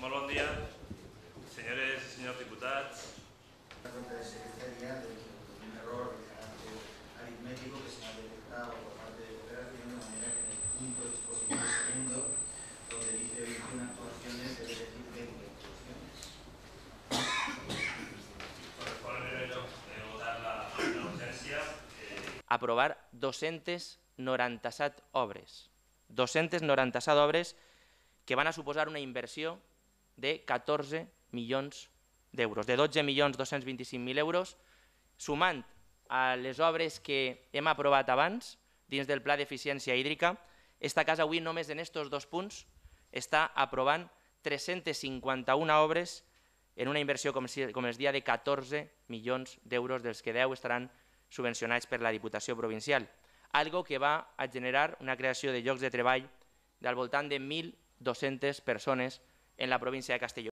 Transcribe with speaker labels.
Speaker 1: Molt bon dia, senyores i senyors diputats.
Speaker 2: La cuenta de secretaria de, un error aritmético que se ha detectado por parte de cooperación de manera que en el punto dispositivo segundo donde dice 21 actuaciones debe decir 20 actuaciones.
Speaker 1: Corresponde votar la, la urgència.
Speaker 3: Aprovar 297 obres. 297 obres que van a suposar una inversió de 14 milions d'euros, de 12.225.000 euros, sumant a les obres que hem aprovat abans dins del Pla d'Eficiència Hídrica, esta casa avui només en estos dos punts està aprovant 351 obres en una inversió, com, si, com es dia, de 14 milions d'euros, dels que 10 estaran subvencionats per la Diputació Provincial, algo que va a generar una creació de llocs de treball del voltant de 1.200 persones en la província de Castelló.